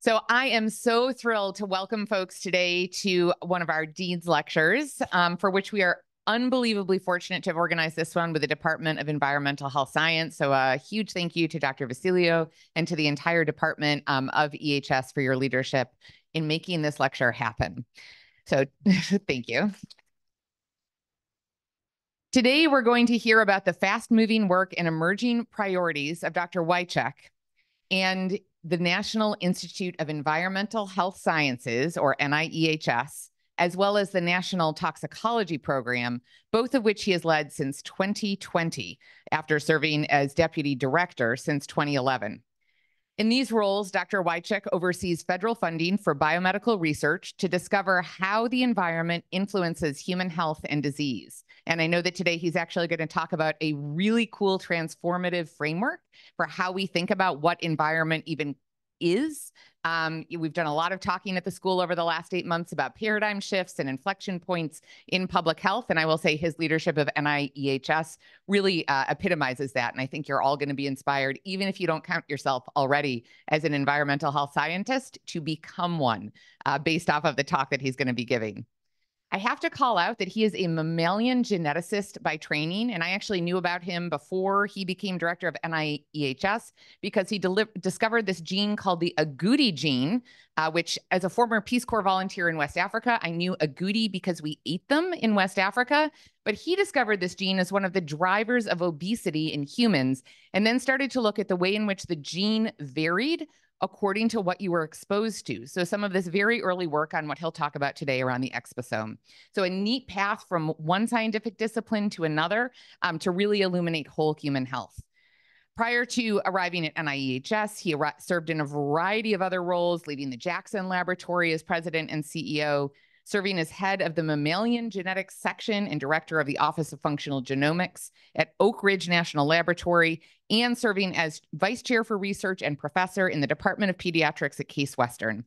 So I am so thrilled to welcome folks today to one of our Dean's lectures, um, for which we are unbelievably fortunate to have organized this one with the Department of Environmental Health Science. So a huge thank you to Dr. Vasiliou and to the entire department um, of EHS for your leadership in making this lecture happen. So thank you. Today, we're going to hear about the fast moving work and emerging priorities of Dr. Woychik and the National Institute of Environmental Health Sciences, or NIEHS, as well as the National Toxicology Program, both of which he has led since 2020 after serving as deputy director since 2011. In these roles, Dr. Woychik oversees federal funding for biomedical research to discover how the environment influences human health and disease. And I know that today he's actually going to talk about a really cool transformative framework for how we think about what environment even is. Um, we've done a lot of talking at the school over the last eight months about paradigm shifts and inflection points in public health. And I will say his leadership of NIEHS really uh, epitomizes that. And I think you're all going to be inspired, even if you don't count yourself already as an environmental health scientist, to become one uh, based off of the talk that he's going to be giving. I have to call out that he is a mammalian geneticist by training, and I actually knew about him before he became director of NIEHS because he discovered this gene called the agouti gene, uh, which, as a former Peace Corps volunteer in West Africa, I knew agouti because we ate them in West Africa. But he discovered this gene as one of the drivers of obesity in humans, and then started to look at the way in which the gene varied according to what you were exposed to. So some of this very early work on what he'll talk about today around the exposome. So a neat path from one scientific discipline to another um, to really illuminate whole human health. Prior to arriving at NIEHS, he served in a variety of other roles, leading the Jackson Laboratory as president and CEO, serving as head of the Mammalian Genetics Section and director of the Office of Functional Genomics at Oak Ridge National Laboratory, and serving as vice chair for research and professor in the Department of Pediatrics at Case Western.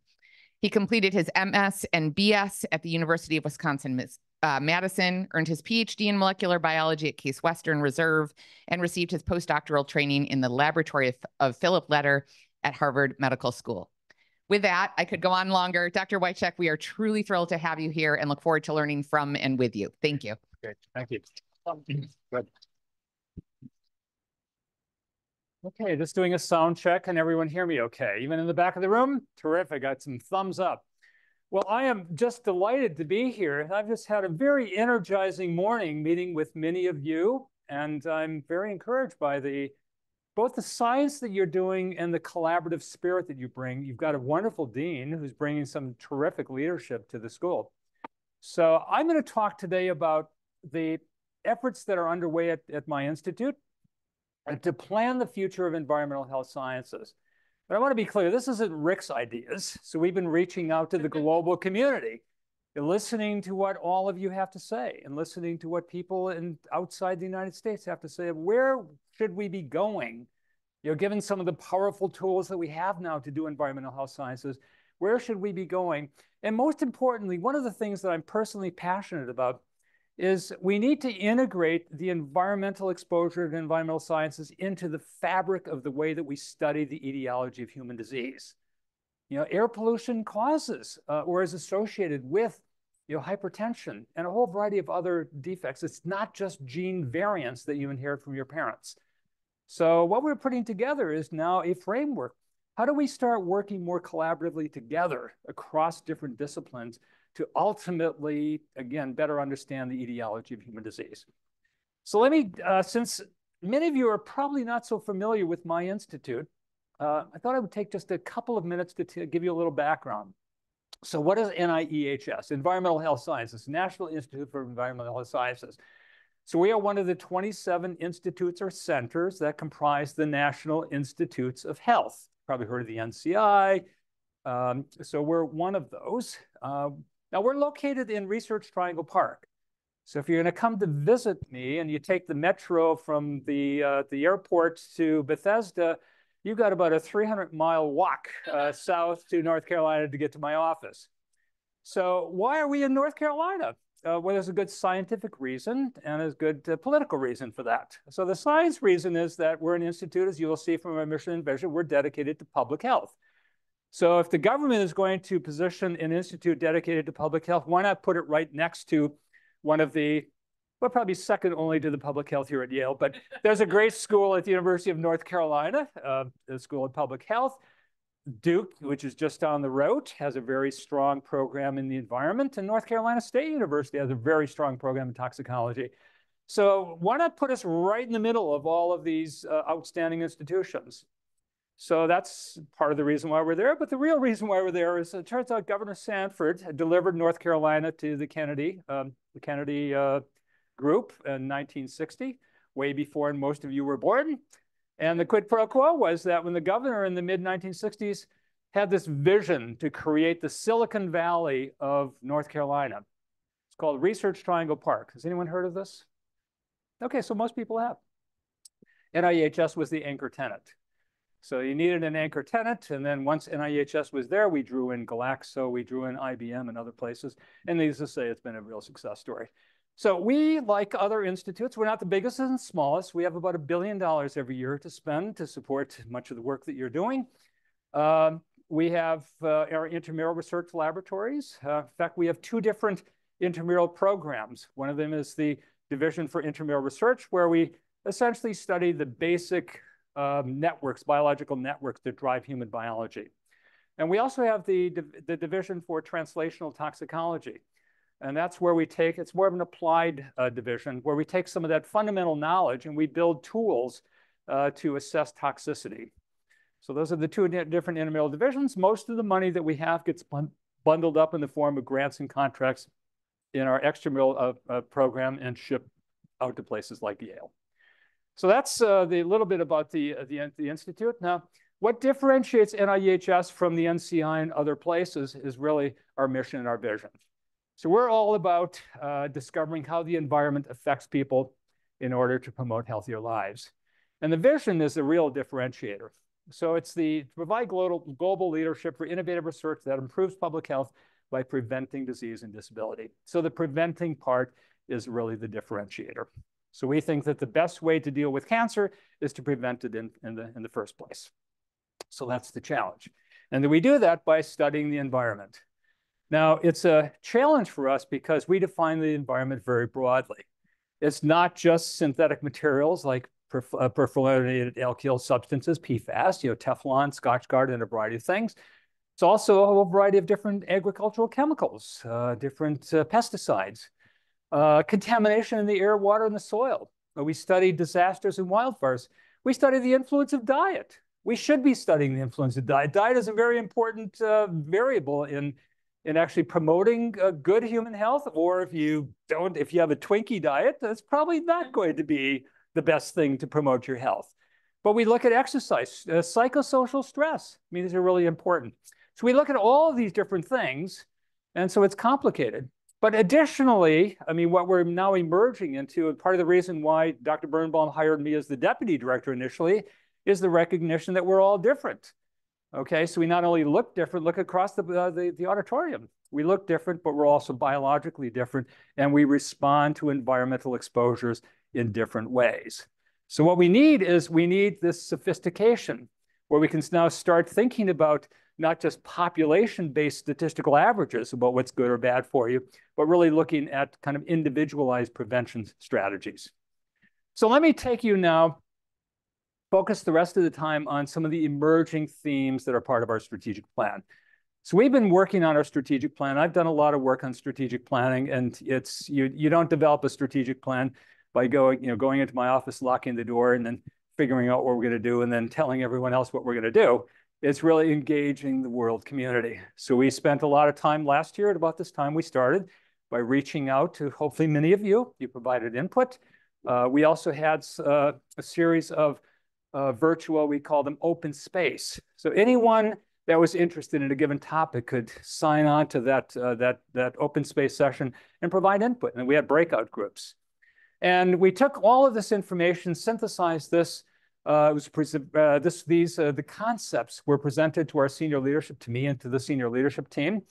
He completed his MS and BS at the University of Wisconsin uh, Madison, earned his PhD in molecular biology at Case Western Reserve, and received his postdoctoral training in the laboratory of, of Philip Leder at Harvard Medical School with that, I could go on longer. Dr. Woychik, we are truly thrilled to have you here and look forward to learning from and with you. Thank you. Great. Thank you. Good. Okay, just doing a sound check. Can everyone hear me okay? Even in the back of the room? Terrific. Got some thumbs up. Well, I am just delighted to be here. I've just had a very energizing morning meeting with many of you, and I'm very encouraged by the both the science that you're doing and the collaborative spirit that you bring. You've got a wonderful dean who's bringing some terrific leadership to the school. So I'm going to talk today about the efforts that are underway at, at my institute to plan the future of environmental health sciences. But I want to be clear, this isn't Rick's ideas. So we've been reaching out to the mm-hmm. global community, listening to what all of you have to say and listening to what people in, outside the United States have to say. Where should we be going? You know, given some of the powerful tools that we have now to do environmental health sciences, where should we be going? And most importantly, one of the things that I'm personally passionate about is we need to integrate the environmental exposure to environmental sciences into the fabric of the way that we study the etiology of human disease. You know, air pollution causes uh, or is associated with you know, hypertension and a whole variety of other defects. It's not just gene variants that you inherit from your parents. So what we're putting together is now a framework. How do we start working more collaboratively together across different disciplines to ultimately, again, better understand the etiology of human disease? So let me, uh, since many of you are probably not so familiar with my institute, uh, I thought I would take just a couple of minutes to give you a little background. So what is NIEHS? Environmental Health Sciences, National Institute for Environmental Health Sciences. So we are one of the 27 institutes or centers that comprise the National Institutes of Health. Probably heard of the NCI. Um, so we're one of those. Uh, now we're located in Research Triangle Park. So if you're going to come to visit me and you take the metro from the, uh, the airport to Bethesda, you've got about a 300 mile walk uh, south to North Carolina to get to my office. So why are we in North Carolina? uh, well, there's a good scientific reason and a good uh, political reason for that. So the science reason is that we're an institute, as you will see from our mission and vision, we're dedicated to public health. So if the government is going to position an institute dedicated to public health, why not put it right next to one of the, well, probably second only to the public health here at Yale, but there's a great school at the University of North Carolina, uh, the School of Public Health. Duke, which is just down the road, has a very strong program in the environment, and North Carolina State University has a very strong program in toxicology. So why not put us right in the middle of all of these uh, outstanding institutions? So that's part of the reason why we're there. But the real reason why we're there is it turns out Governor Sanford delivered North Carolina to the Kennedy, um, the Kennedy uh, group in 1960, way before most of you were born. And the quid pro quo was that when the governor in the mid 1960s had this vision to create the Silicon Valley of North Carolina, it's called Research Triangle Park. Has anyone heard of this? Okay, so most people have. NIEHS was the anchor tenant. So you needed an anchor tenant. And then once NIEHS was there, we drew in Glaxo, we drew in IBM and other places. And needless to say, it's been a real success story. So we, like other institutes, we're not the biggest and smallest. We have about a billion dollars every year to spend to support much of the work that you're doing. Um, we have uh, our intramural research laboratories. Uh, in fact, we have two different intramural programs. One of them is the Division for Intramural Research, where we essentially study the basic um, networks, biological networks that drive human biology. And we also have the, the Division for Translational Toxicology. And that's where we take, it's more of an applied uh, division, where we take some of that fundamental knowledge and we build tools uh, to assess toxicity. So those are the two different intramural divisions. Most of the money that we have gets bundled up in the form of grants and contracts in our extramural uh, uh, program and shipped out to places like Yale. So that's uh, the little bit about the, uh, the, the Institute. Now, what differentiates NIEHS from the NCI and other places is really our mission and our vision. So we're all about uh, discovering how the environment affects people in order to promote healthier lives. And the vision is the real differentiator. So it's the provide global, global leadership for innovative research that improves public health by preventing disease and disability. So the preventing part is really the differentiator. So we think that the best way to deal with cancer is to prevent it in, in, the, in the first place. So that's the challenge. And we do that by studying the environment. Now, it's a challenge for us because we define the environment very broadly. It's not just synthetic materials like perf uh, perfluorinated alkyl substances, PFAS, you know, Teflon, Scotchgard, and a variety of things. It's also a whole variety of different agricultural chemicals, uh, different uh, pesticides, uh, contamination in the air, water, and the soil. Uh, we study disasters and wildfires. We study the influence of diet. We should be studying the influence of diet. Diet is a very important uh, variable in, in actually promoting uh, good human health. Or if you don't, if you have a Twinkie diet, that's probably not going to be the best thing to promote your health. But we look at exercise, uh, psychosocial stress. I mean, these are really important. So we look at all of these different things, and so it's complicated. But additionally, I mean, what we're now emerging into, and part of the reason why Dr. Birnbaum hired me as the deputy director initially, is the recognition that we're all different. Okay, so we not only look different, look across the, uh, the, the auditorium. We look different, but we're also biologically different, and we respond to environmental exposures in different ways. So what we need is we need this sophistication where we can now start thinking about not just population-based statistical averages about what's good or bad for you, but really looking at kind of individualized prevention strategies. So let me take you now, focus the rest of the time on some of the emerging themes that are part of our strategic plan. So we've been working on our strategic plan. I've done a lot of work on strategic planning, and it's you you don't develop a strategic plan by going you know going into my office, locking the door, and then figuring out what we're going to do, and then telling everyone else what we're going to do it's really engaging the world community. So we spent a lot of time last year at about this time we started by reaching out to hopefully many of you. You provided input. Uh, we also had uh, a series of uh, virtual, we call them open space. So anyone that was interested in a given topic could sign on to that, uh, that, that open space session and provide input. And we had breakout groups. And we took all of this information, synthesized this, uh, uh, this, these, uh, the concepts were presented to our senior leadership, to me and to the senior leadership team.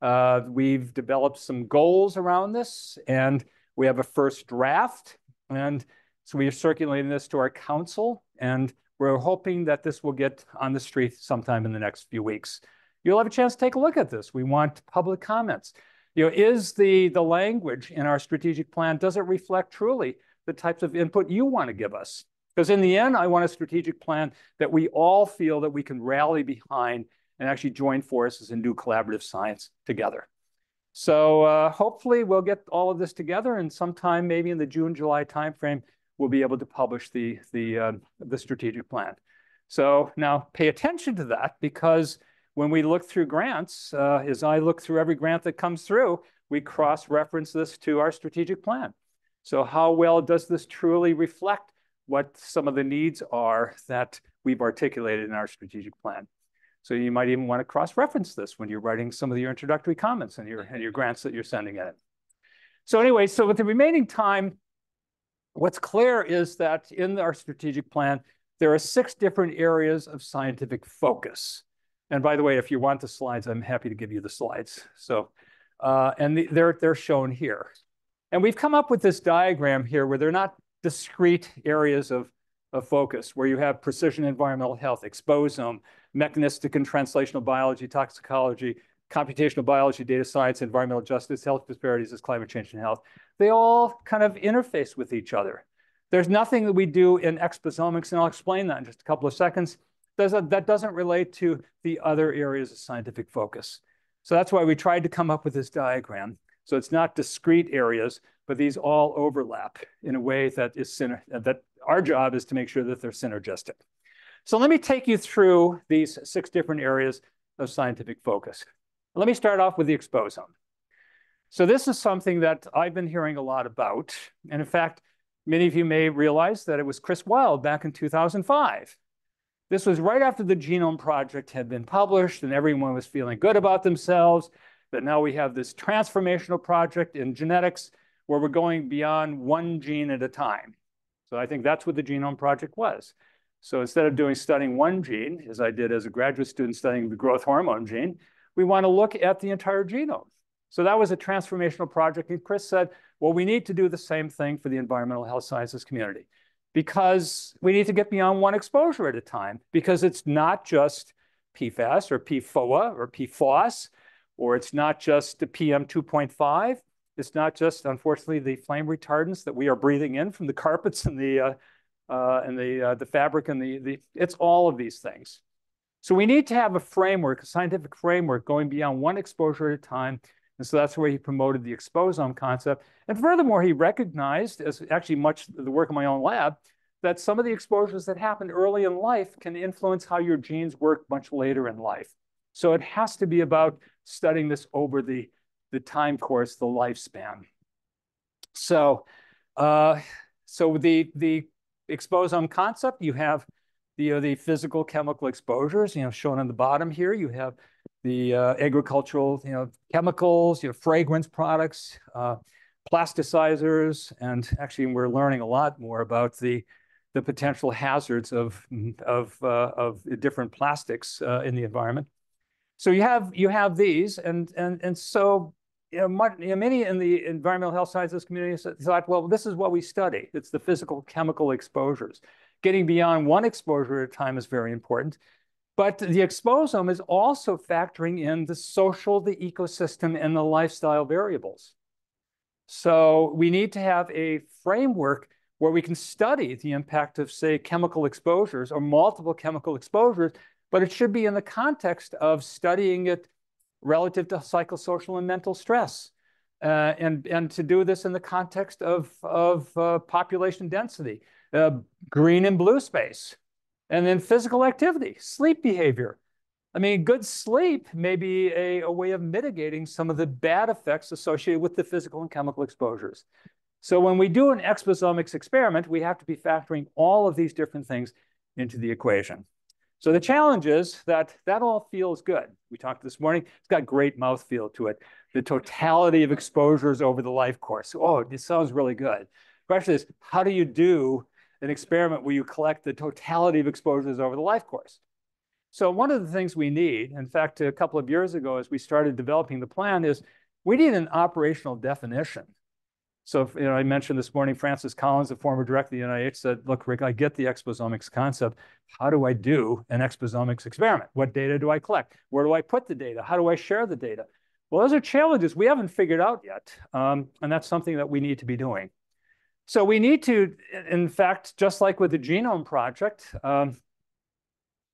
Uh, we've developed some goals around this, and we have a first draft. And so we are circulating this to our council, and we're hoping that this will get on the street sometime in the next few weeks. you'll have a chance to take a look at this. We want public comments. You know, is the, the language in our strategic plan, does it reflect truly the types of input you want to give us? Because in the end, I want a strategic plan that we all feel that we can rally behind and actually join forces and do collaborative science together. So uh, hopefully we'll get all of this together and sometime maybe in the June, July timeframe, we'll be able to publish the, the, uh, the strategic plan. So now pay attention to that because when we look through grants, uh, as I look through every grant that comes through, we cross-reference this to our strategic plan. So how well does this truly reflect what some of the needs are that we've articulated in our strategic plan? So you might even want to cross-reference this when you're writing some of your introductory comments and your, and your grants that you're sending in. So anyway, so with the remaining time, what's clear is that in our strategic plan, there are six different areas of scientific focus. And by the way, if you want the slides, I'm happy to give you the slides. So, uh, and the, they're, they're shown here. And we've come up with this diagram here where they're not discrete areas of, of focus, where you have precision environmental health, exposome, mechanistic and translational biology, toxicology, computational biology, data science, environmental justice, health disparities as climate change and health. They all kind of interface with each other. There's nothing that we do in exposomics, and I'll explain that in just a couple of seconds, that doesn't relate to the other areas of scientific focus. So that's why we tried to come up with this diagram. So it's not discrete areas, but these all overlap in a way that is that our job is to make sure that they're synergistic. So let me take you through these six different areas of scientific focus. Let me start off with the exposome. So this is something that I've been hearing a lot about. And in fact, many of you may realize that it was Chris Wild back in 2005. This was right after the Genome Project had been published and everyone was feeling good about themselves, that now we have this transformational project in genetics where we're going beyond one gene at a time. So I think that's what the Genome Project was. So instead of doing studying one gene, as I did as a graduate student studying the growth hormone gene, we want to look at the entire genome. So that was a transformational project. And Chris said, well, we need to do the same thing for the environmental health sciences community because we need to get beyond one exposure at a time because it's not just PFAS or PFOA or PFOS, or it's not just the PM 2.5. It's not just, unfortunately, the flame retardants that we are breathing in from the carpets and the uh, uh, and the uh, the fabric and the the. It's all of these things. So we need to have a framework, a scientific framework, going beyond one exposure at a time and so that's where he promoted the exposome concept. And furthermore, he recognized, as actually much the work in my own lab, that some of the exposures that happen early in life can influence how your genes work much later in life. So it has to be about studying this over the, the time course, the lifespan. So, uh, so the, the exposome concept, you have the, uh, the physical chemical exposures, you know, shown on the bottom here. You have the uh, agricultural, you know, chemicals, you know, fragrance products, uh, plasticizers, and actually we're learning a lot more about the the potential hazards of of uh, of different plastics uh, in the environment. So you have you have these, and and and so you know, much, you know, many in the environmental health sciences community thought, well, this is what we study. It's the physical chemical exposures. Getting beyond one exposure at a time is very important. But the exposome is also factoring in the social, the ecosystem, and the lifestyle variables. So we need to have a framework where we can study the impact of, say, chemical exposures or multiple chemical exposures, but it should be in the context of studying it relative to psychosocial and mental stress. Uh, and, and to do this in the context of, of uh, population density, uh, green and blue space, and then physical activity, sleep behavior. I mean, good sleep may be a, a way of mitigating some of the bad effects associated with the physical and chemical exposures. So when we do an exposomics experiment, we have to be factoring all of these different things into the equation. So the challenge is that that all feels good. We talked this morning, it's got great mouthfeel to it. The totality of exposures over the life course. Oh, this sounds really good. The question is, how do you do an experiment where you collect the totality of exposures over the life course. So one of the things we need, in fact, a couple of years ago, as we started developing the plan, is we need an operational definition So, you know, I mentioned this morning, Francis Collins, the former director of the NIH, said, look, Rick, I get the exposomics concept. How do I do an exposomics experiment? What data do I collect? Where do I put the data? How do I share the data? Well, those are challenges we haven't figured out yet. Um, and that's something that we need to be doing. So we need to, in fact, just like with the Genome Project, um,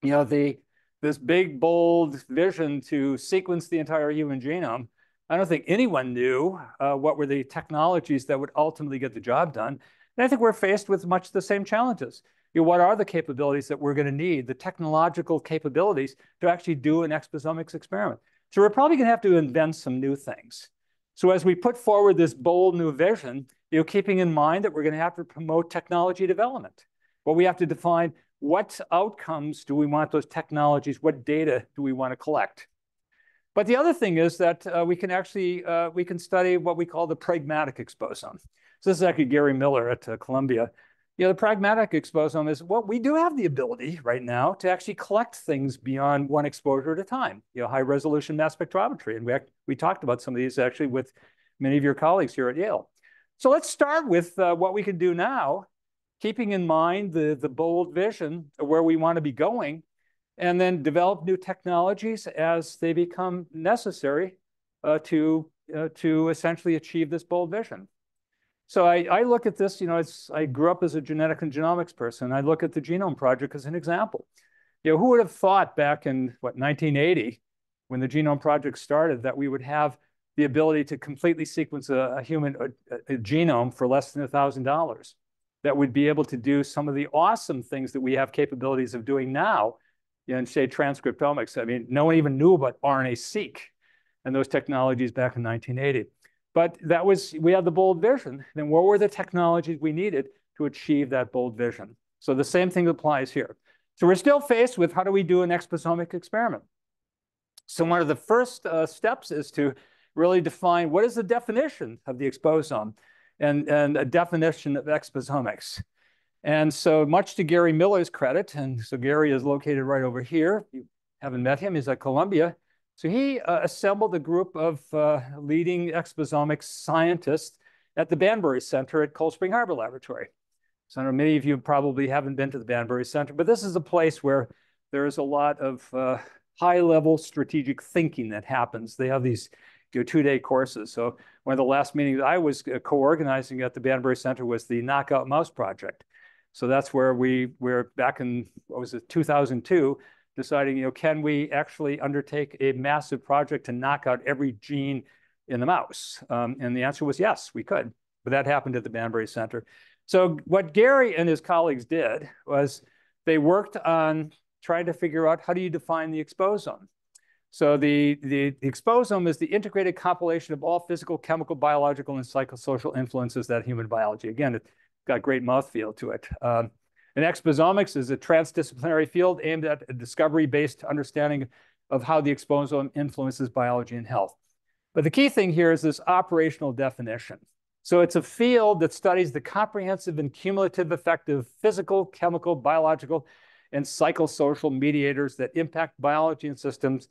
you know, the this big, bold vision to sequence the entire human genome, I don't think anyone knew uh, what were the technologies that would ultimately get the job done. And I think we're faced with much the same challenges. You know, what are the capabilities that we're going to need, the technological capabilities to actually do an exposomics experiment? So we're probably going to have to invent some new things. So as we put forward this bold new vision, you know, keeping in mind that we're going to have to promote technology development. But we have to define what outcomes do we want those technologies, what data do we want to collect? But the other thing is that uh, we can actually, uh, we can study what we call the pragmatic exposome. So this is actually Gary Miller at uh, Columbia. You know, the pragmatic exposome is, well, we do have the ability right now to actually collect things beyond one exposure at a time, you know, high resolution mass spectrometry. And we, we talked about some of these actually with many of your colleagues here at Yale. So let's start with uh, what we can do now, keeping in mind the, the bold vision of where we want to be going and then develop new technologies as they become necessary uh, to, uh, to essentially achieve this bold vision. So I, I look at this, you know, I grew up as a genetic and genomics person. I look at the Genome Project as an example. You know, who would have thought back in, what, 1980, when the Genome Project started, that we would have the ability to completely sequence a, a human a, a genome for less than $1,000 that would be able to do some of the awesome things that we have capabilities of doing now in, say, transcriptomics. I mean, no one even knew about RNA-seq and those technologies back in 1980. But that was, we had the bold vision. Then what were the technologies we needed to achieve that bold vision? So the same thing applies here. So we're still faced with how do we do an exposomic experiment? So one of the first uh, steps is to really define what is the definition of the exposome and, and a definition of exposomics. And so much to Gary Miller's credit, and so Gary is located right over here. If You haven't met him, he's at Columbia. So he uh, assembled a group of uh, leading exposomics scientists at the Banbury Center at Cold Spring Harbor Laboratory. So I know many of you probably haven't been to the Banbury Center, but this is a place where there is a lot of uh, high-level strategic thinking that happens. They have these you know, two-day courses. So one of the last meetings I was uh, co-organizing at the Banbury Center was the Knockout Mouse Project. So that's where we were back in, what was it, 2002, deciding, you know, can we actually undertake a massive project to knock out every gene in the mouse? Um, and the answer was yes, we could. But that happened at the Banbury Center. So what Gary and his colleagues did was they worked on trying to figure out how do you define the exposome? So the, the, the, exposome is the integrated compilation of all physical, chemical, biological, and psychosocial influences that human biology. Again, it, got great mouthfeel to it. Um, and exposomics is a transdisciplinary field aimed at a discovery-based understanding of how the exposome influences biology and health. But the key thing here is this operational definition. So it's a field that studies the comprehensive and cumulative effect of physical, chemical, biological, and psychosocial mediators that impact biology and systems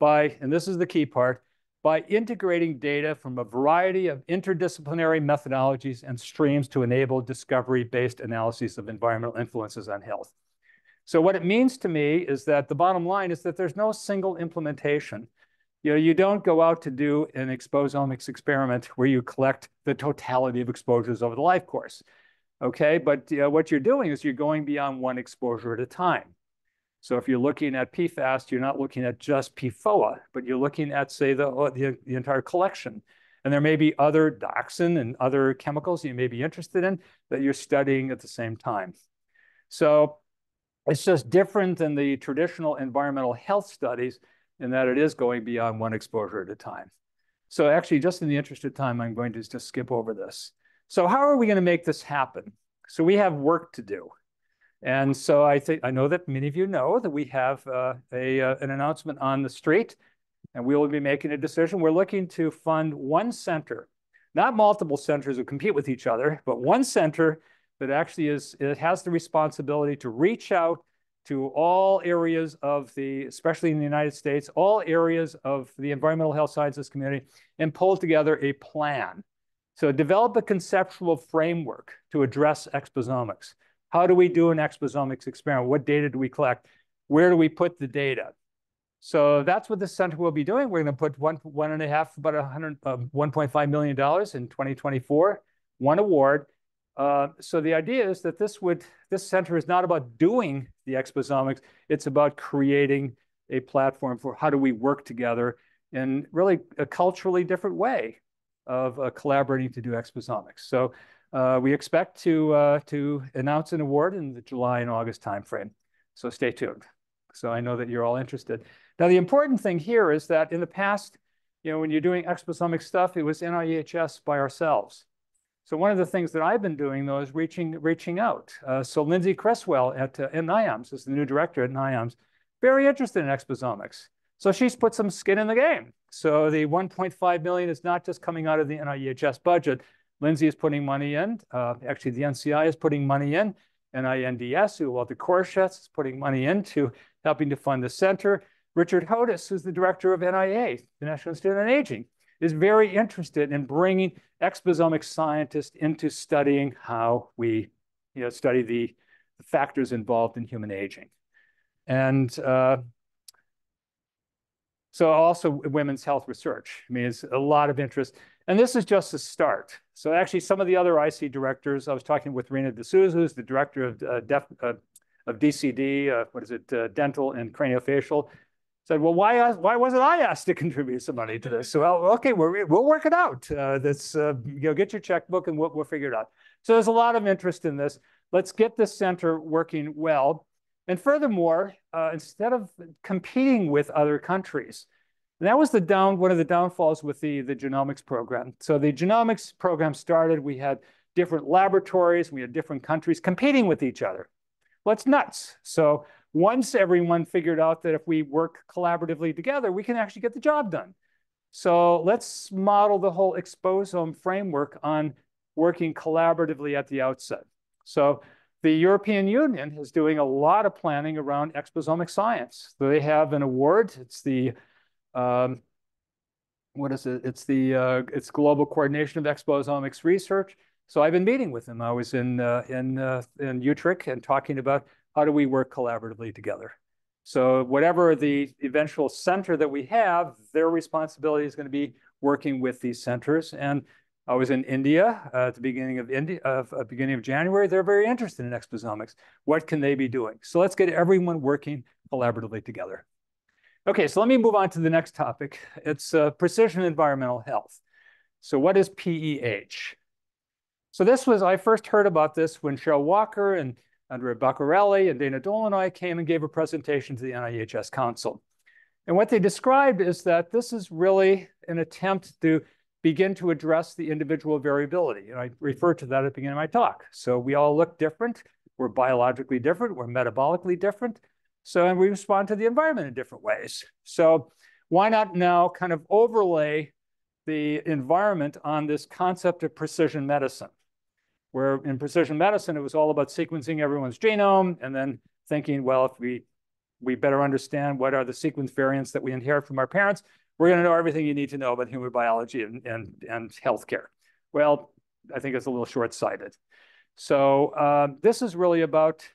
by, and this is the key part, by integrating data from a variety of interdisciplinary methodologies and streams to enable discovery-based analyses of environmental influences on health. So what it means to me is that the bottom line is that there's no single implementation. You know, you don't go out to do an exposomics experiment where you collect the totality of exposures over the life course. Okay, but you know, what you're doing is you're going beyond one exposure at a time. So if you're looking at PFAS, you're not looking at just PFOA, but you're looking at, say, the, uh, the, the entire collection. And there may be other dioxin and other chemicals you may be interested in that you're studying at the same time. So it's just different than the traditional environmental health studies in that it is going beyond one exposure at a time. So actually, just in the interest of time, I'm going to just skip over this. So how are we going to make this happen? So we have work to do. And so I think I know that many of you know that we have uh, a, uh, an announcement on the street, and we will be making a decision. We're looking to fund one center, not multiple centers that compete with each other, but one center that actually is it has the responsibility to reach out to all areas of the, especially in the United States, all areas of the environmental health sciences community, and pull together a plan So develop a conceptual framework to address exposomics. How do we do an exposomics experiment? What data do we collect? Where do we put the data? So that's what the center will be doing. We're going to put one, one and a half, about uh, $1.5 million in 2024, one award. Uh, so the idea is that this would, this center is not about doing the exposomics. It's about creating a platform for how do we work together in really a culturally different way of uh, collaborating to do exposomics. So uh, we expect to, uh, to announce an award in the July and August timeframe. So stay tuned. So I know that you're all interested. Now, the important thing here is that in the past, you know, when you're doing exposomic stuff, it was NIEHS by ourselves. So one of the things that I've been doing, though, is reaching, reaching out. Uh, so Lindsey Criswell at, uh, is the new director at NIAMS, very interested in exposomics. So she's put some skin in the game. So the 1.5 million is not just coming out of the NIEHS budget. Lindsey is putting money in. Uh, actually, the NCI is putting money in. NINDS, who Walter Koroshetz is putting money into helping to fund the center. Richard Hodes, who's the director of NIA, the National Institute on Aging, is very interested in bringing exposomic scientists into studying how we you know, study the, the factors involved in human aging. And uh, so also women's health research. I mean, it's a lot of interest. And this is just a start. So actually some of the other IC directors, I was talking with Rena D'Souza, who's the director of, uh, Def, uh, of DCD, uh, what is it, uh, dental and craniofacial, said, well, why, why wasn't I asked to contribute some money to this? So, well, okay, we will work it out. Uh, this, uh, you know, get your checkbook and we'll, we'll figure it out. So there's a lot of interest in this. Let's get this center working well. And furthermore, instead of competing with other countries, that was the down one of the downfalls with the, the genomics program. So the genomics program started, we had different laboratories, we had different countries competing with each other. Well, it's nuts. So once everyone figured out that if we work collaboratively together, we can actually get the job done. So let's model the whole exposome framework on working collaboratively at the outset. So the European Union is doing a lot of planning around exposomic science. They have an award. It's the um, what is it? It's the uh, it's Global Coordination of Exposomics Research. So I've been meeting with them. I was in uh, in uh, in Utrecht and talking about how do we work collaboratively together. So whatever the eventual center that we have, their responsibility is going to be working with these centers. And I was in India uh, at the beginning of India, of uh, beginning of January. They're very interested in exposomics. What can they be doing? So let's get everyone working collaboratively together. Okay, so let me move on to the next topic. It's uh, precision environmental health. So what is PEH? So this was, I first heard about this when Cheryl Walker and Andrea Baccarelli and Dana Dolan and I came and gave a presentation to the NIEHS Council. And what they described is that this is really an attempt to begin to address the individual variability. And I referred to that at the beginning of my talk. So we all look different. We're biologically different. We're metabolically different. So, and we respond to the environment in different ways. So why not now kind of overlay the environment on this concept of precision medicine, where in precision medicine, it was all about sequencing everyone's genome and then thinking, well, if we, we better understand what are the sequence variants that we inherit from our parents, we're going to know everything you need to know about human biology and, and, and healthcare. Well, I think it's a little short-sighted. So uh, this is really about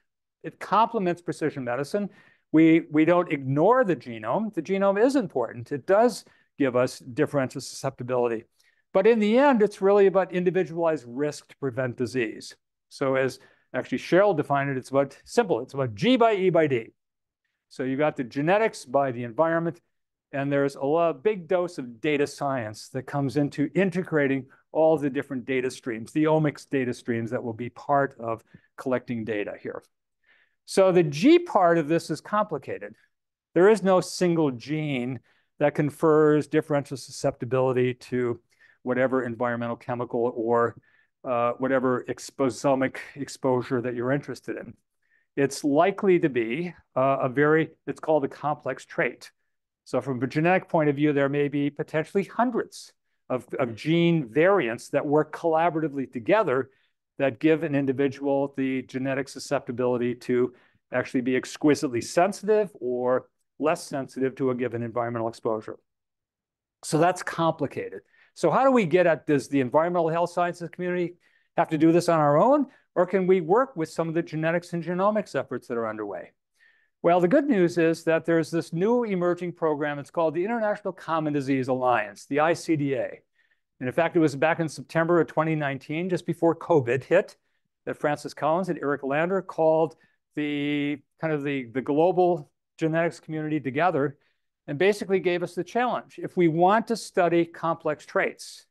it complements precision medicine. We, we don't ignore the genome. The genome is important. It does give us differential susceptibility. But in the end, it's really about individualized risk to prevent disease. So as actually Cheryl defined it, it's about simple. It's about G by E by D. So you've got the genetics by the environment, and there's a big dose of data science that comes into integrating all the different data streams, the omics data streams that will be part of collecting data here. So the G part of this is complicated. There is no single gene that confers differential susceptibility to whatever environmental chemical or uh, whatever exposomic exposure that you're interested in. It's likely to be uh, a very, it's called a complex trait. So from a genetic point of view, there may be potentially hundreds of, of gene variants that work collaboratively together that give an individual the genetic susceptibility to actually be exquisitely sensitive or less sensitive to a given environmental exposure. So that's complicated. So how do we get at, does the environmental health sciences community have to do this on our own? Or can we work with some of the genetics and genomics efforts that are underway? Well, the good news is that there's this new emerging program. It's called the International Common Disease Alliance, the ICDA. And in fact, it was back in September of 2019, just before COVID hit, that Francis Collins and Eric Lander called the kind of the, the global genetics community together and basically gave us the challenge. If we want to study complex traits,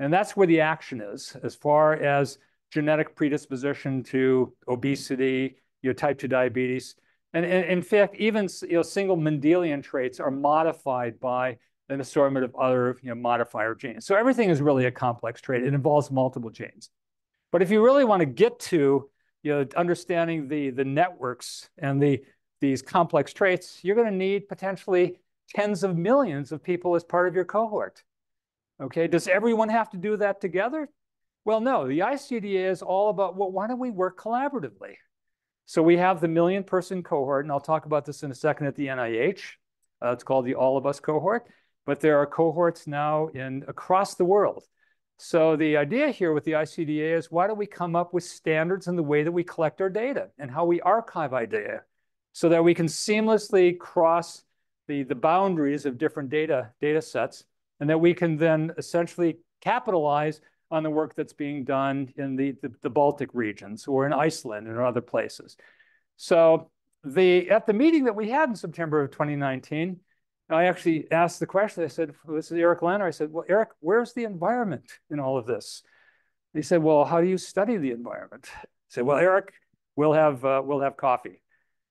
and that's where the action is, as far as genetic predisposition to obesity, you know, type 2 diabetes, and, and in fact, even you know, single Mendelian traits are modified by an assortment of other you know, modifier genes. So everything is really a complex trait. It involves multiple genes. But if you really want to get to you know, understanding the, the networks and the, these complex traits, you're going to need potentially tens of millions of people as part of your cohort. Okay, does everyone have to do that together? Well, no, the ICDA is all about, well, why don't we work collaboratively? So we have the million person cohort, and I'll talk about this in a second at the NIH. Uh, it's called the All of Us cohort, but there are cohorts now in across the world. So the idea here with the ICDA is why don't we come up with standards in the way that we collect our data and how we archive our data so that we can seamlessly cross the, the boundaries of different data, data sets and that we can then essentially capitalize on the work that's being done in the, the, the Baltic regions or in Iceland and other places. So the at the meeting that we had in September of 2019, I actually asked the question. I said, "This is Eric Lander." I said, "Well, Eric, where's the environment in all of this?" He said, "Well, how do you study the environment?" I said, "Well, Eric, we'll have uh, we'll have coffee."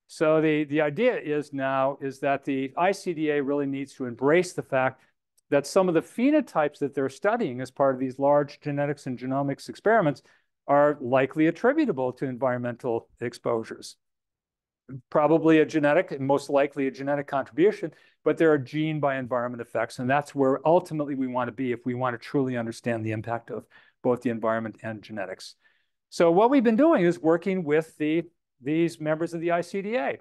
So the the idea is now is that the ICDA really needs to embrace the fact that some of the phenotypes that they're studying as part of these large genetics and genomics experiments are likely attributable to environmental exposures. Probably a genetic and most likely a genetic contribution, but there are gene by environment effects. And that's where ultimately we want to be if we want to truly understand the impact of both the environment and genetics. So what we've been doing is working with the, these members of the ICDA.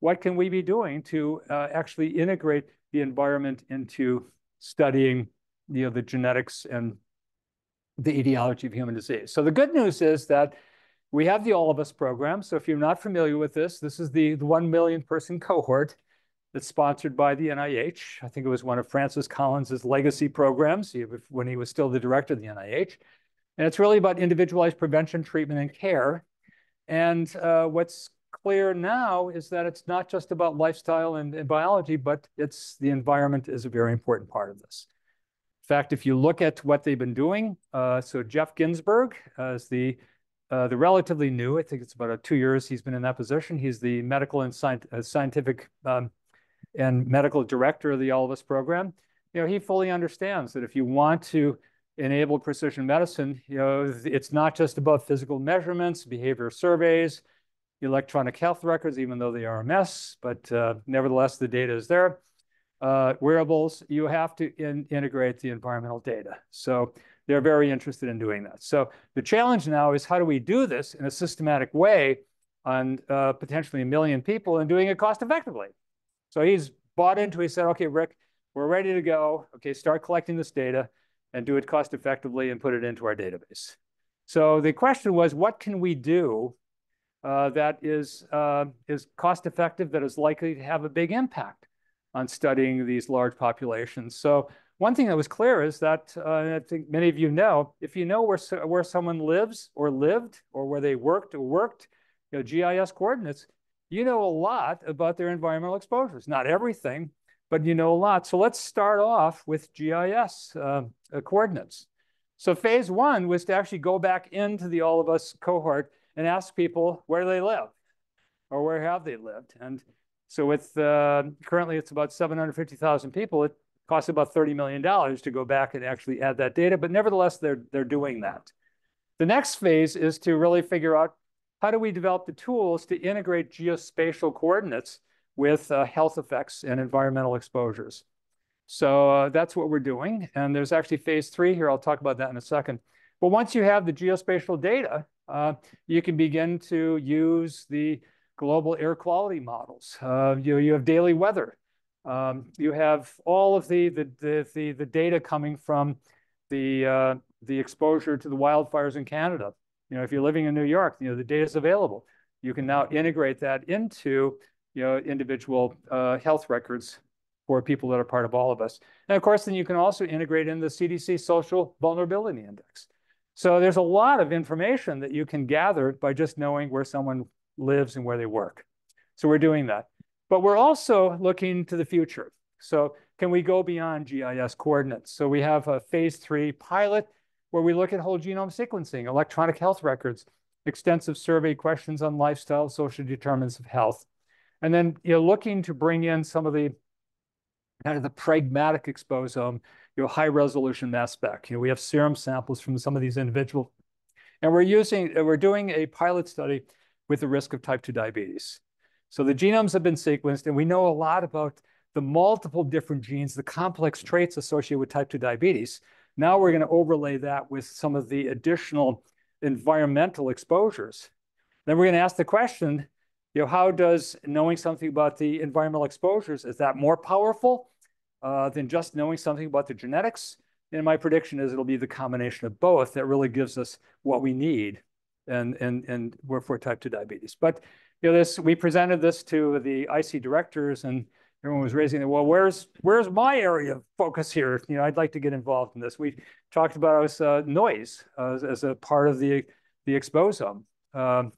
What can we be doing to uh, actually integrate the environment into studying you know, the genetics and the etiology of human disease. So the good news is that we have the All of Us program. So if you're not familiar with this, this is the, the 1 million person cohort that's sponsored by the NIH. I think it was one of Francis Collins's legacy programs when he was still the director of the NIH. And it's really about individualized prevention, treatment, and care. And uh, what's clear now is that it's not just about lifestyle and, and biology, but it's the environment is a very important part of this. In fact, if you look at what they've been doing, uh, so Jeff Ginsburg uh, is the uh, the relatively new, I think it's about two years he's been in that position. He's the medical and sci uh, scientific um, and medical director of the All of Us program. You know, he fully understands that if you want to enable precision medicine, you know, it's not just about physical measurements, behavior surveys, electronic health records, even though they are a mess, but uh, nevertheless, the data is there. Uh, wearables, you have to in integrate the environmental data. So they're very interested in doing that. So the challenge now is how do we do this in a systematic way on uh, potentially a million people and doing it cost effectively? So he's bought into, he said, okay, Rick, we're ready to go. Okay, start collecting this data and do it cost effectively and put it into our database. So the question was, what can we do uh, that is, uh, is cost effective, that is likely to have a big impact on studying these large populations. So one thing that was clear is that uh, I think many of you know, if you know where, where someone lives or lived or where they worked or worked, you know, GIS coordinates, you know a lot about their environmental exposures. Not everything, but you know a lot. So let's start off with GIS uh, coordinates. So phase one was to actually go back into the All of Us cohort and ask people where they live or where have they lived. And so with uh, currently it's about 750,000 people, it costs about $30 million to go back and actually add that data, but nevertheless, they're, they're doing that. The next phase is to really figure out how do we develop the tools to integrate geospatial coordinates with uh, health effects and environmental exposures. So uh, that's what we're doing. And there's actually phase three here. I'll talk about that in a second. But once you have the geospatial data, uh, you can begin to use the global air quality models. Uh, you, you have daily weather. Um, you have all of the, the, the, the, the data coming from the, uh, the exposure to the wildfires in Canada. You know, if you're living in New York, you know, the data is available. You can now integrate that into, you know, individual uh, health records for people that are part of all of us. And of course, then you can also integrate in the CDC Social Vulnerability Index. So there's a lot of information that you can gather by just knowing where someone lives and where they work. So we're doing that. But we're also looking to the future. So can we go beyond GIS coordinates? So we have a phase three pilot where we look at whole genome sequencing, electronic health records, extensive survey questions on lifestyle, social determinants of health. And then you know, looking to bring in some of the kind of the pragmatic exposome, you know, high resolution mass spec. You know, we have serum samples from some of these individuals. And we're using, we're doing a pilot study with the risk of type 2 diabetes. So the genomes have been sequenced, and we know a lot about the multiple different genes, the complex traits associated with type 2 diabetes. Now we're going to overlay that with some of the additional environmental exposures. Then we're going to ask the question, you know, how does knowing something about the environmental exposures, is that more powerful uh, than just knowing something about the genetics? And my prediction is it'll be the combination of both that really gives us what we need and, and, and for type 2 diabetes. But you know, this we presented this to the IC directors and everyone was raising it. Well, where's where's my area of focus here? You know, I'd like to get involved in this. We talked about uh, noise uh, as, as, a part of the the exposome. Um,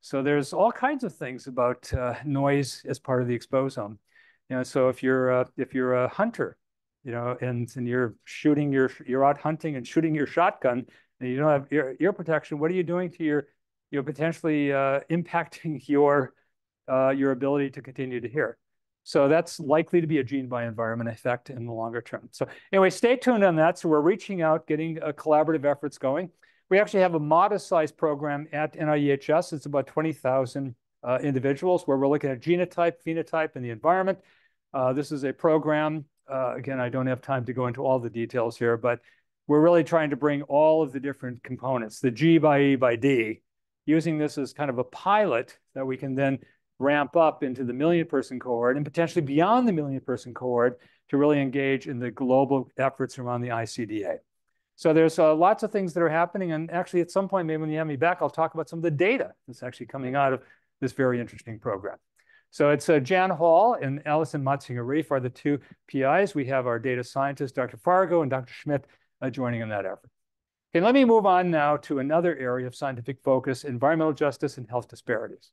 so there's all kinds of things about uh, noise as part of the exposome. You know, so if you're uh, if you're a hunter, you know, and and you're shooting your you're out hunting and shooting your shotgun, and you don't have ear, ear protection, what are you doing to your you know potentially uh, impacting your uh, your ability to continue to hear? So that's likely to be a gene by environment effect in the longer term. So anyway, stay tuned on that. So we're reaching out, getting uh, collaborative efforts going. We actually have a modest sized program at NIEHS. It's about 20,000 uh, individuals where we're looking at genotype, phenotype, and the environment. Uh, this is a program, uh, again, I don't have time to go into all the details here, but we're really trying to bring all of the different components, the G by E by D, using this as kind of a pilot that we can then ramp up into the million person cohort and potentially beyond the million person cohort to really engage in the global efforts around the ICDA. So there's uh, lots of things that are happening. And actually, at some point, maybe when you have me back, I'll talk about some of the data that's actually coming out of this very interesting program. So it's uh, Jan Hall and Alison Motsinger-Reif are the two PIs. We have our data scientist, Dr. Fargo, and Dr. Schmidt uh, joining in that effort. Okay, let me move on now to another area of scientific focus, environmental justice and health disparities.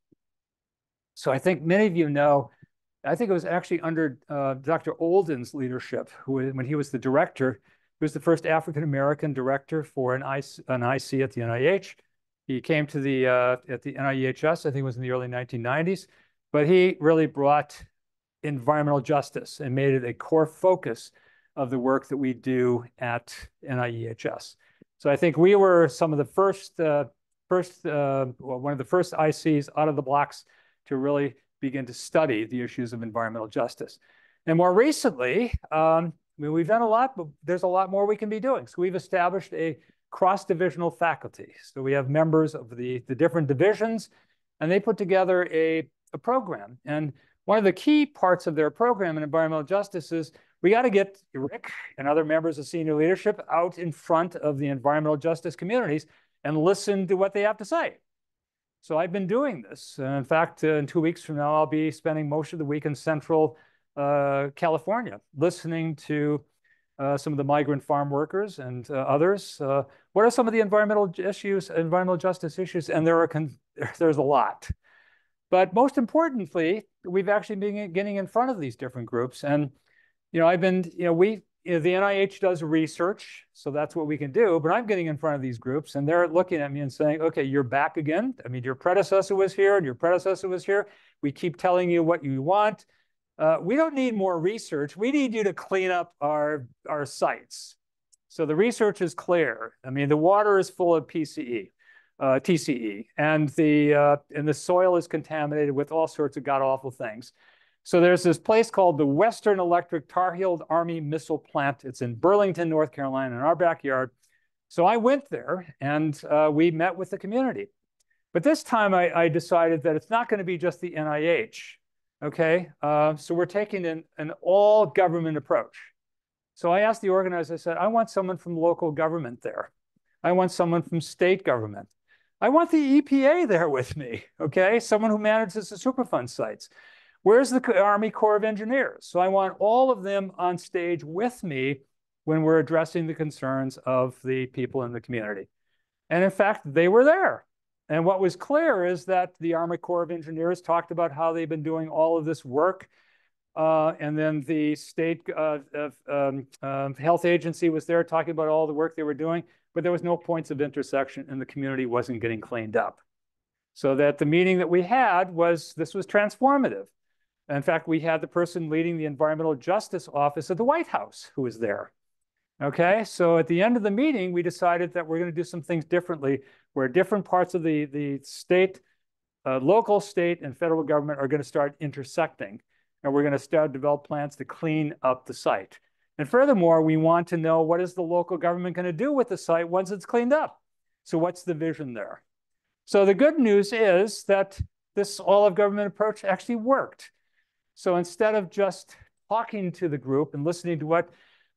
So I think many of you know, I think it was actually under uh, Dr. Olden's leadership, who when he was the director, he was the first African-American director for an IC, an IC at the NIH. He came to the, uh, at the NIEHS, I think it was in the early 1990s, but he really brought environmental justice and made it a core focus of the work that we do at NIEHS. So I think we were some of the first, uh, first uh, well, one of the first ICs out of the blocks to really begin to study the issues of environmental justice. And more recently, um, I mean, we've done a lot, but there's a lot more we can be doing. So we've established a cross-divisional faculty. So we have members of the, the different divisions, and they put together a, a program. And one of the key parts of their program in environmental justice is we got to get Rick and other members of senior leadership out in front of the environmental justice communities and listen to what they have to say. So I've been doing this. And in fact, uh, in two weeks from now, I'll be spending most of the week in Central uh, California, listening to uh, some of the migrant farm workers and uh, others. Uh, what are some of the environmental issues, environmental justice issues? And there are there's a lot. But most importantly, we've actually been getting in front of these different groups. And, you know, I've been, you know, we, you know, the NIH does research, so that's what we can do. But I'm getting in front of these groups and they're looking at me and saying, okay, you're back again. I mean, your predecessor was here and your predecessor was here. We keep telling you what you want. Uh, we don't need more research. We need you to clean up our, our sites. So the research is clear. I mean, the water is full of PCE, uh, TCE, and the, uh, and the soil is contaminated with all sorts of god-awful things. So there's this place called the Western Electric Tar Heel Army Missile Plant. It's in Burlington, North Carolina, in our backyard. So I went there and uh, we met with the community. But this time I, I decided that it's not going to be just the NIH. Okay, uh, so we're taking an, an all government approach. So I asked the organizer, I said, I want someone from local government there. I want someone from state government. I want the EPA there with me, okay? Someone who manages the Superfund sites. Where's the Army Corps of Engineers? So I want all of them on stage with me when we're addressing the concerns of the people in the community. And in fact, they were there. And what was clear is that the Army Corps of Engineers talked about how they've been doing all of this work. Uh, and then the state uh, um, uh, health agency was there talking about all the work they were doing, but there was no points of intersection and the community wasn't getting cleaned up. So that the meeting that we had was, this was transformative. In fact, we had the person leading the environmental justice office at the White House who was there. Okay, so at the end of the meeting, we decided that we're going to do some things differently, where different parts of the, the state, uh, local, state, and federal government are going to start intersecting. And we're going to start develop plans to clean up the site. And furthermore, we want to know what is the local government going to do with the site once it's cleaned up? So what's the vision there? So the good news is that this all of government approach actually worked. So instead of just talking to the group and listening to what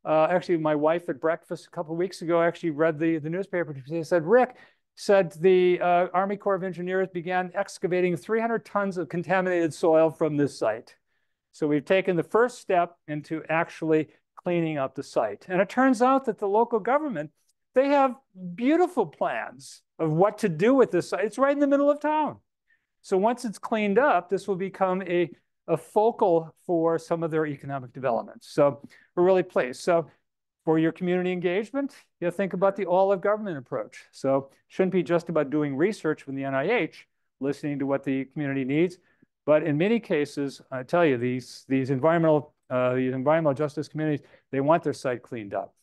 uh, actually, my wife at breakfast a couple weeks ago actually read the, the newspaper. She said, Rick, said the uh, Army Corps of Engineers began excavating 300 tons of contaminated soil from this site. So we've taken the first step into actually cleaning up the site. And it turns out that the local government, they have beautiful plans of what to do with this site. It's right in the middle of town. So once it's cleaned up, this will become a a focal for some of their economic development. So we're really pleased. So for your community engagement, you think about the all of government approach. So shouldn't be just about doing research from the NIH, listening to what the community needs, but in many cases, I tell you, these, these environmental, uh, these environmental justice communities, they want their site cleaned up.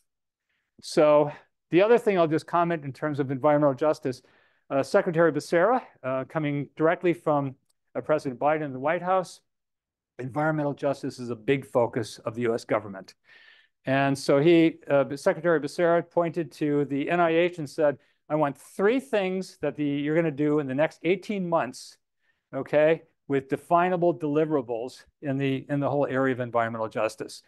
So the other thing I'll just comment in terms of environmental justice, uh, Secretary Becerra, uh, coming directly from uh, President Biden in the White House, environmental justice is a big focus of the US government. And so he, uh, Secretary Becerra pointed to the NIH and said, I want three things that the, you're gonna do in the next 18 months, okay, with definable deliverables in the, in the whole area of environmental justice.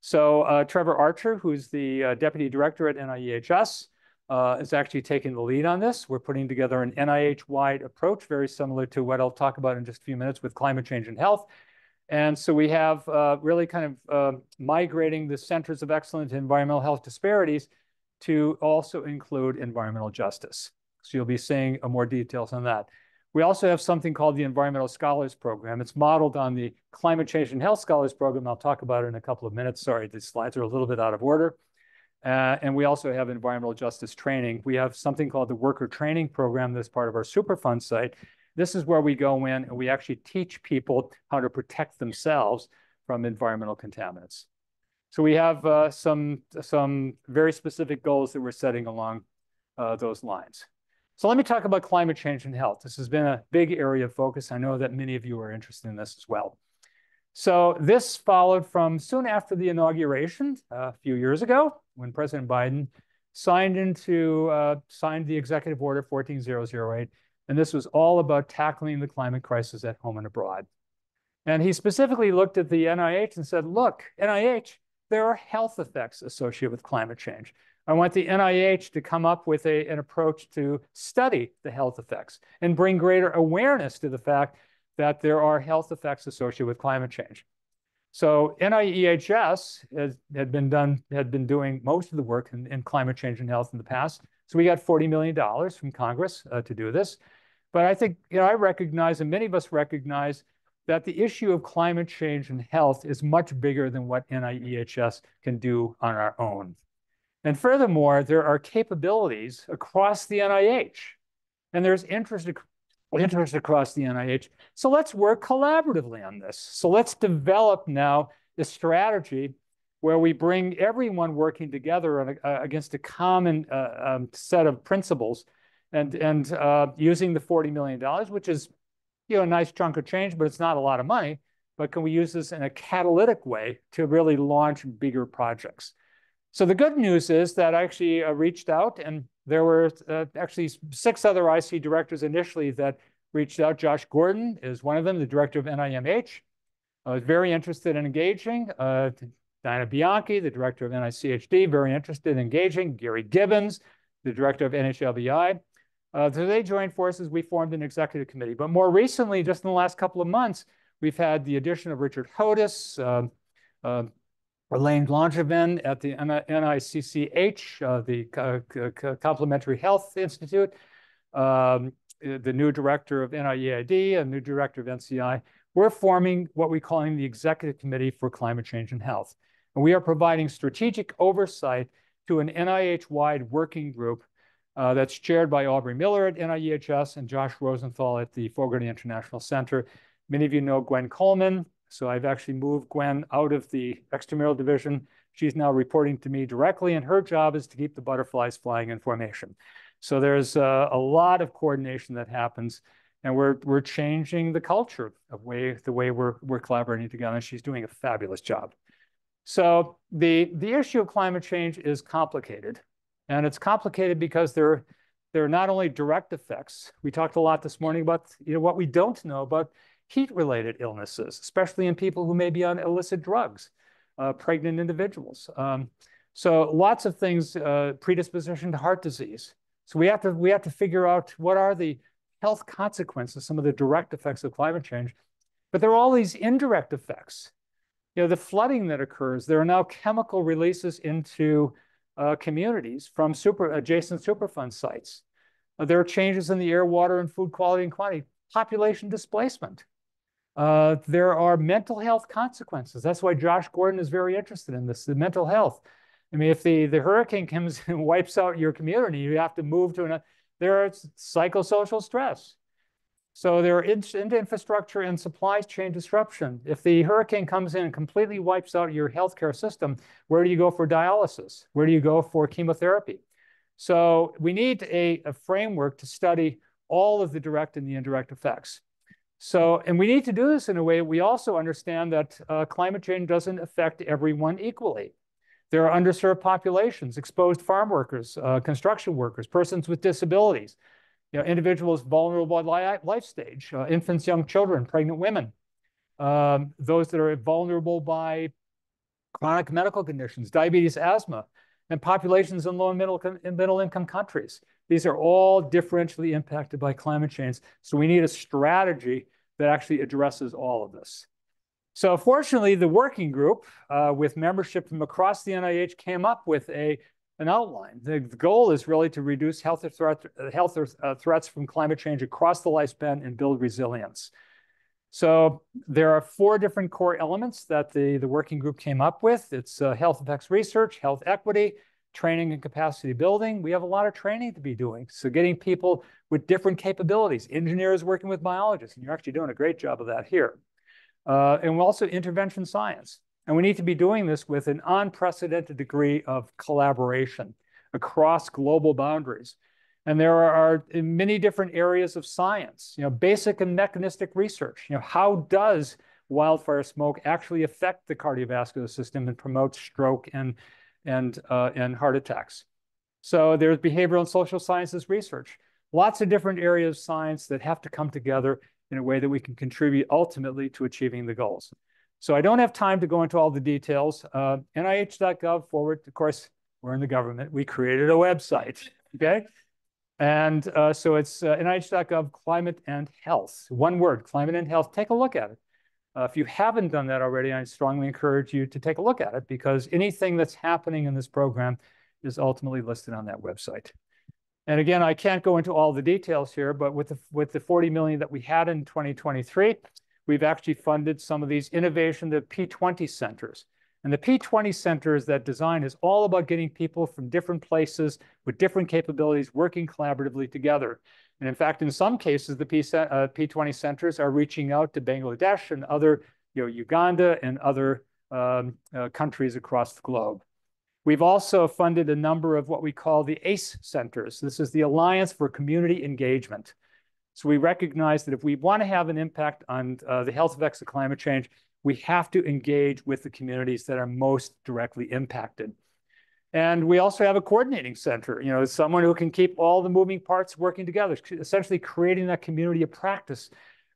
So uh, Trevor Archer, who's the uh, Deputy Director at NIEHS, uh, is actually taking the lead on this. We're putting together an NIH-wide approach, very similar to what I'll talk about in just a few minutes with climate change and health. And so we have uh, really kind of uh, migrating the centers of excellence in environmental health disparities to also include environmental justice. So you'll be seeing uh, more details on that. We also have something called the Environmental Scholars Program. It's modeled on the Climate Change and Health Scholars Program. I'll talk about it in a couple of minutes. Sorry, the slides are a little bit out of order. Uh, and we also have environmental justice training. We have something called the Worker Training Program that's part of our Superfund site. This is where we go in and we actually teach people how to protect themselves from environmental contaminants. So we have uh, some, some very specific goals that we're setting along uh, those lines. So let me talk about climate change and health. This has been a big area of focus. I know that many of you are interested in this as well. So this followed from soon after the inauguration uh, a few years ago when President Biden signed into uh, signed the executive order 14008 and this was all about tackling the climate crisis at home and abroad. And he specifically looked at the NIH and said, look, NIH, there are health effects associated with climate change. I want the NIH to come up with a, an approach to study the health effects and bring greater awareness to the fact that there are health effects associated with climate change. So NIEHS has, had been done, had been doing most of the work in, in, climate change and health in the past. So we got $40 million from Congress uh, to do this. But I think, you know, I recognize, and many of us recognize, that the issue of climate change and health is much bigger than what NIEHS can do on our own. And furthermore, there are capabilities across the NIH, and there's interest, interest across the NIH. So let's work collaboratively on this. So let's develop now a strategy where we bring everyone working together a, against a common uh, um, set of principles and and uh, using the $40 million, which is you know, a nice chunk of change, but it's not a lot of money. But can we use this in a catalytic way to really launch bigger projects? So the good news is that I actually uh, reached out, and there were uh, actually six other IC directors initially that reached out. Josh Gordon is one of them, the director of NIMH. I was very interested in engaging. Uh, Diana Bianchi, the director of NICHD, very interested in engaging. Gary Gibbons, the director of NHLBI. Uh, so they joined forces. We formed an executive committee. But more recently, just in the last couple of months, we've had the addition of Richard Hodes, uh, uh, Helene Langevin at the NICCH, uh, the Complementary Health Institute, um, the new director of NIAID, a new director of NCI. We're forming what we're calling the Executive Committee for Climate Change and Health. And we are providing strategic oversight to an NIH-wide working group uh, that's chaired by Aubrey Miller at NIEHS and Josh Rosenthal at the Fogarty International Center. Many of you know Gwen Collman. So I've actually moved Gwen out of the extramural division. She's now reporting to me directly, and her job is to keep the butterflies flying in formation. So there's uh, a lot of coordination that happens, and we're we're changing the culture of way the way we're we're collaborating together. And she's doing a fabulous job. So the, the issue of climate change is complicated. And it's complicated because there, there are not only direct effects. We talked a lot this morning about you know, what we don't know about heat-related illnesses, especially in people who may be on illicit drugs, uh, pregnant individuals. Um, so lots of things, uh, predisposition to heart disease. So we have to we have to figure out what are the health consequences, some of the direct effects of climate change. But there are all these indirect effects you know, the flooding that occurs, there are now chemical releases into uh, communities from super adjacent Superfund sites. Uh, there are changes in the air, water, and food quality and quantity. Population displacement. Uh, there are mental health consequences. That's why Josh Gordon is very interested in this, the mental health. I mean, if the, the hurricane comes and wipes out your community, you have to move to another, there are psychosocial stress. So there are infrastructure and supply chain disruption. If the hurricane comes in and completely wipes out your healthcare system, where do you go for dialysis? Where do you go for chemotherapy? So we need a, a framework to study all of the direct and the indirect effects. So, and we need to do this in a way we also understand that uh, climate change doesn't affect everyone equally. There are underserved populations, exposed farm workers, uh, construction workers, persons with disabilities, you know, individuals vulnerable by life stage, uh, infants, young children, pregnant women, um, those that are vulnerable by chronic medical conditions, diabetes, asthma, and populations in low and middle, in middle income countries. These are all differentially impacted by climate change. So we need a strategy that actually addresses all of this. So fortunately, the working group uh, with membership from across the NIH came up with a an outline. The, goal is really to reduce health, threat, health uh, threats from climate change across the lifespan and build resilience. So there are four different core elements that the, the working group came up with. It's uh, health effects research, health equity, training and capacity building. We have a lot of training to be doing. So getting people with different capabilities, engineers working with biologists, and you're actually doing a great job of that here. Uh, and also intervention science. And we need to be doing this with an unprecedented degree of collaboration across global boundaries. And there are many different areas of science, you know, basic and mechanistic research. You know, how does wildfire smoke actually affect the cardiovascular system and promote stroke and, and, uh, and heart attacks? So there's behavioral and social sciences research. Lots of different areas of science that have to come together in a way that we can contribute ultimately to achieving the goals. So I don't have time to go into all the details. Uh, NIH.gov forward, of course, we're in the government. We created a website, okay? And uh, so it's uh, NIH.gov climate and health. One word, climate and health. Take a look at it. Uh, if you haven't done that already, I strongly encourage you to take a look at it because anything that's happening in this program is ultimately listed on that website. And again, I can't go into all the details here, but with the, with the 40 million that we had in 2023, we've actually funded some of these innovation, the P20 centers. And the P20 centers, that design is all about getting people from different places with different capabilities working collaboratively together. And in fact, in some cases, the P, uh, P20 centers are reaching out to Bangladesh and other, you know, Uganda and other um, uh, countries across the globe. We've also funded a number of what we call the ACE centers. This is the Alliance for Community Engagement. So we recognize that if we want to have an impact on uh, the health effects of climate change, we have to engage with the communities that are most directly impacted. And we also have a coordinating center, you know, someone who can keep all the moving parts working together, essentially creating that community of practice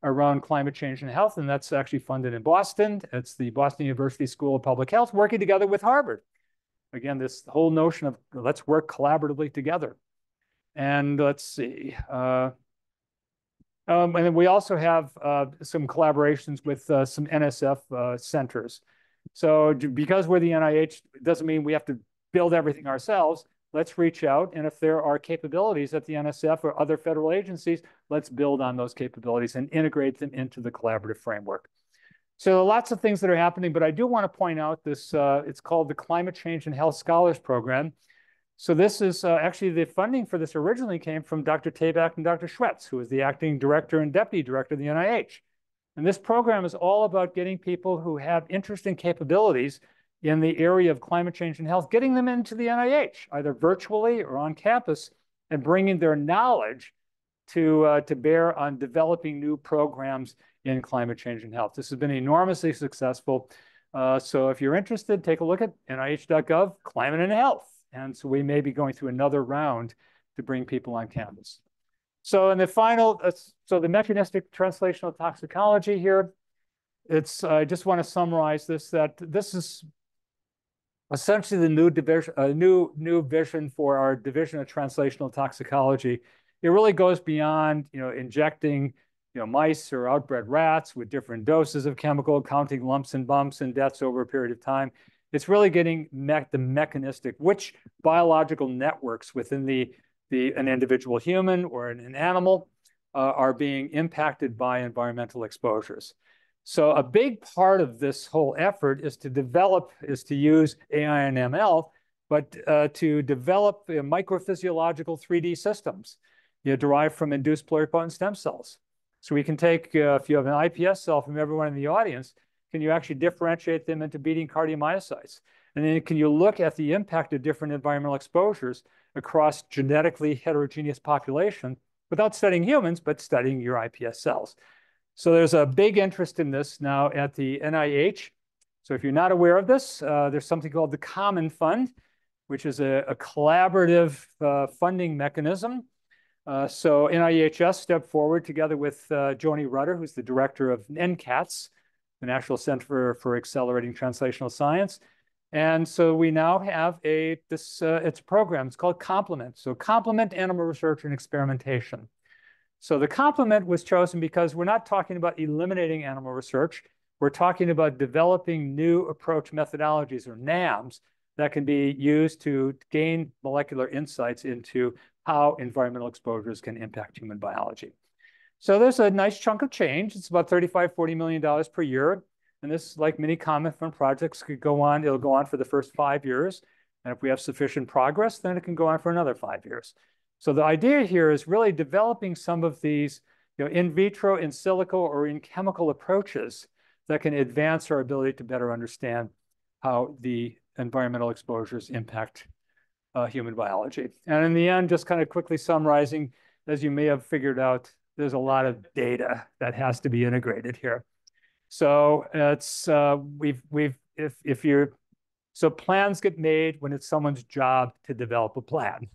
around climate change and health, and that's actually funded in Boston. It's the Boston University School of Public Health working together with Harvard. Again, this whole notion of let's work collaboratively together. And let's see. Uh, um, and then we also have uh, some collaborations with uh, some NSF uh, centers. So because we're the NIH, doesn't mean we have to build everything ourselves. Let's reach out. And if there are capabilities at the NSF or other federal agencies, let's build on those capabilities and integrate them into the collaborative framework. So lots of things that are happening, but I do want to point out this, uh, it's called the Climate Change and Health Scholars Program. So this is uh, actually the funding for this originally came from Dr. Tabak and Dr. Schwetz, who is the acting director and deputy director of the NIH. And this program is all about getting people who have interest and capabilities in the area of climate change and health, getting them into the NIH, either virtually or on campus, and bringing their knowledge to, uh, to bear on developing new programs in climate change and health. This has been enormously successful. Uh, so if you're interested, take a look at nih.gov, climate and health. And so we may be going through another round to bring people on campus. So in the final, uh, so the mechanistic translational toxicology here, it's, I just want to summarize this, that this is essentially the new division, uh, new, new vision for our division of translational toxicology. It really goes beyond, you know, injecting you know, mice or outbred rats with different doses of chemical, counting lumps and bumps and deaths over a period of time. It's really getting me the mechanistic, which biological networks within the, the an individual human or an, an animal uh, are being impacted by environmental exposures. So a big part of this whole effort is to develop, is to use AI and ML, but uh, to develop uh, microphysiological 3D systems you know, derived from induced pluripotent stem cells. So we can take, uh, if you have an iPS cell from everyone in the audience, can you actually differentiate them into beating cardiomyocytes? And then can you look at the impact of different environmental exposures across genetically heterogeneous population without studying humans, but studying your iPS cells. So there's a big interest in this now at the NIH. So if you're not aware of this, uh, there's something called the Common Fund, which is a, a collaborative uh, funding mechanism uh, so NIEHS stepped forward together with uh, Joni Rutter, who's the director of NCATS, the National Center for, Accelerating Translational Science. And so we now have a, this, uh, it's a program, it's called Complement. So Complement Animal Research and Experimentation. So the complement was chosen because we're not talking about eliminating animal research. We're talking about developing new approach methodologies or NAMs that can be used to gain molecular insights into how environmental exposures can impact human biology. So there's a nice chunk of change. It's about 35, 40 million dollars per year. And this, like many Common Fund projects, could go on. It'll go on for the first five years. And if we have sufficient progress, then it can go on for another five years. So the idea here is really developing some of these you know, in vitro, in silico, or in chemical approaches that can advance our ability to better understand how the environmental exposures impact uh, human biology. And in the end, just kind of quickly summarizing, as you may have figured out, there's a lot of data that has to be integrated here. So it's uh, we've we've if if you're so plans get made when it's someone's job to develop a plan.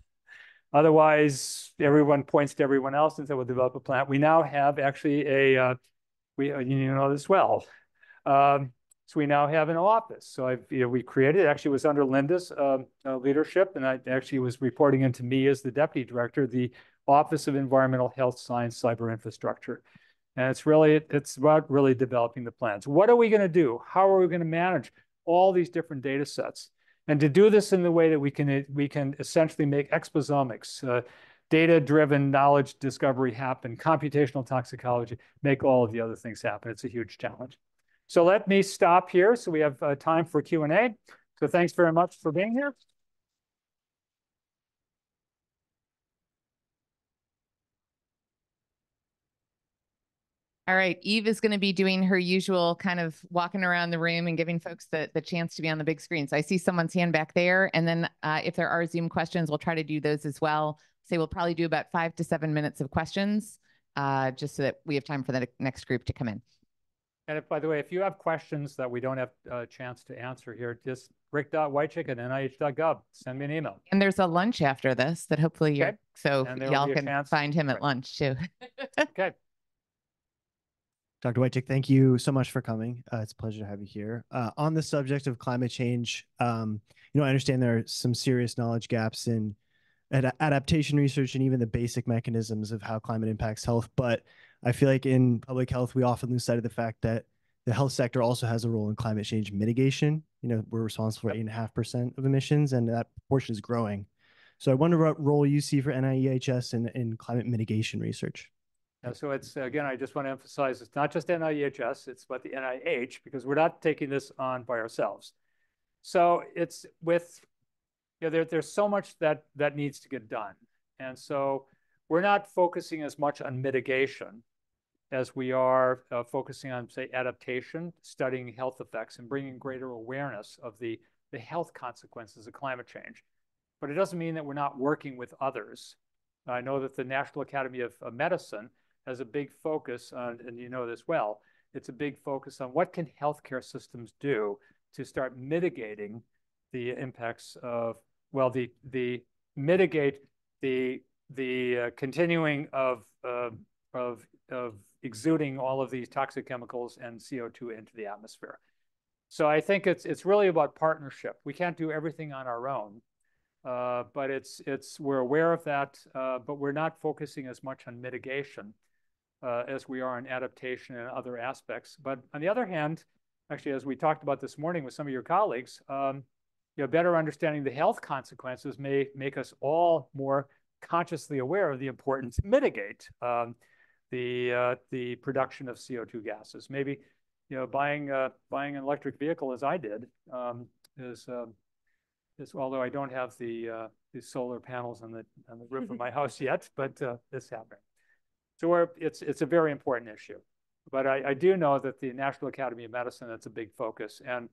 Otherwise, everyone points to everyone else and says, "We'll develop a plan." We now have actually a uh, we you know this well. Um, so we now have an office. So I've, you know, we created, it actually was under Linda's uh, uh, leadership, and I actually was reporting into me as the deputy director, the Office of Environmental Health Science Cyber Infrastructure. And it's really, it's about really developing the plans. What are we going to do? How are we going to manage all these different data sets? And to do this in the way that we can, we can essentially make exposomics, uh, data-driven knowledge discovery happen, computational toxicology, make all of the other things happen. It's a huge challenge. So let me stop here so we have uh, time for Q&A. So thanks very much for being here. All right, Eve is going to be doing her usual kind of walking around the room and giving folks the, the chance to be on the big screen. So I see someone's hand back there. And then uh, if there are Zoom questions, we'll try to do those as well. Say we'll probably do about five to seven minutes of questions uh, just so that we have time for the next group to come in. And if, by the way, if you have questions that we don't have a chance to answer here, just rick.woychik at nih.gov. Send me an email. And there's a lunch after this that hopefully you're, okay. so y'all can find him at lunch too. okay. Dr. Woychik, thank you so much for coming. Uh, it's a pleasure to have you here. Uh, on the subject of climate change, um, you know, I understand there are some serious knowledge gaps in ad adaptation research and even the basic mechanisms of how climate impacts health. But I feel like in public health, we often lose sight of the fact that the health sector also has a role in climate change mitigation. You know, we're responsible for eight and a half percent of emissions, and that portion is growing. So I wonder what role you see for NIEHS in, in climate mitigation research. So it's, again, I just want to emphasize, it's not just NIEHS, it's what the NIH, because we're not taking this on by ourselves. So it's with, you know, there, there's so much that, that needs to get done. And so we're not focusing as much on mitigation as we are uh, focusing on, say, adaptation, studying health effects, and bringing greater awareness of the, the health consequences of climate change. But it doesn't mean that we're not working with others. I know that the National Academy of Medicine has a big focus on, and you know this well, it's a big focus on what can healthcare systems do to start mitigating the impacts of, well, the, the mitigate the, the uh, continuing of, uh, of, of exuding all of these toxic chemicals and CO2 into the atmosphere. So I think it's, it's really about partnership. We can't do everything on our own. Uh, but it's, it's, we're aware of that, uh, but we're not focusing as much on mitigation uh, as we are in adaptation and other aspects. But on the other hand, actually, as we talked about this morning with some of your colleagues, um, you know, better understanding the health consequences may make us all more consciously aware of the importance to mitigate um, the uh, the production of CO2 gases. Maybe, you know, buying uh, buying an electric vehicle as I did um, is um, is although I don't have the uh, the solar panels on the on the roof of my house yet, but uh, it's happening. So it's, it's a very important issue. But I, I, do know that the National Academy of Medicine, that's a big focus. And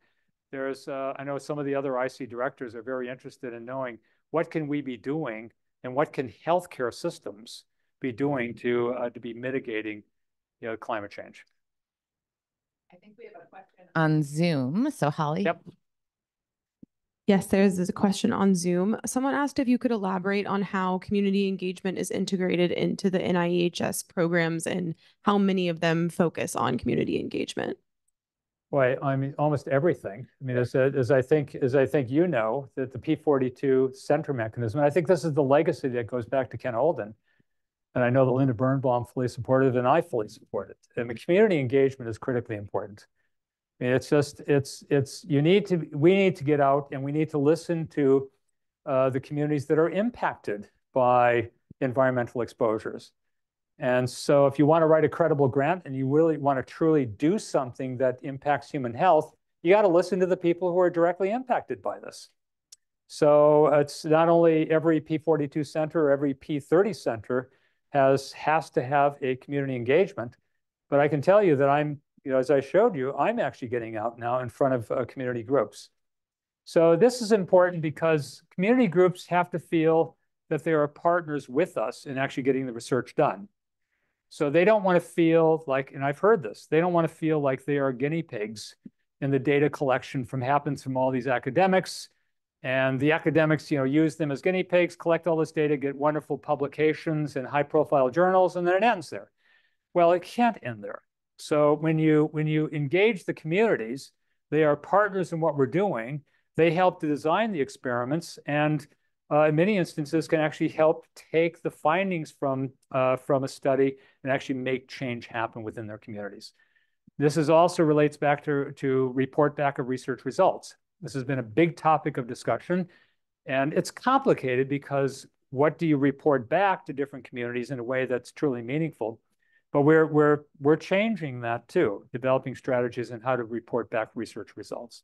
there's, uh, I know some of the other IC directors are very interested in knowing what can we be doing and what can healthcare systems be doing to, uh, to be mitigating you know, climate change. I think we have a question on Zoom. So Holly. Yep. Yes, there's a question on Zoom. Someone asked if you could elaborate on how community engagement is integrated into the NIEHS programs and how many of them focus on community engagement. Well, I mean, almost everything. I mean, as, as I think, as I think you know, that the P42 center mechanism, I think this is the legacy that goes back to Ken Olden. And I know that Linda Birnbaum fully supported it and I fully support it. And the community engagement is critically important. It's just, it's, it's, you need to, we need to get out and we need to listen to uh, the communities that are impacted by environmental exposures. And so if you want to write a credible grant and you really want to truly do something that impacts human health, you got to listen to the people who are directly impacted by this. So it's not only every P42 center every P30 center has, has to have a community engagement, but I can tell you that I'm you know, as I showed you, I'm actually getting out now in front of uh, community groups. So this is important because community groups have to feel that they are partners with us in actually getting the research done. So they don't want to feel like, and I've heard this, they don't want to feel like they are guinea pigs in the data collection from happens from all these academics. And the academics, you know, use them as guinea pigs, collect all this data, get wonderful publications in high profile journals, and then it ends there. Well, it can't end there. So when you when you engage the communities, they are partners in what we're doing. They help to design the experiments, and uh, in many instances, can actually help take the findings from uh, from a study and actually make change happen within their communities. This is also relates back to to report back of research results. This has been a big topic of discussion, and it's complicated because what do you report back to different communities in a way that's truly meaningful? But we're, we're, we're changing that too, developing strategies and how to report back research results.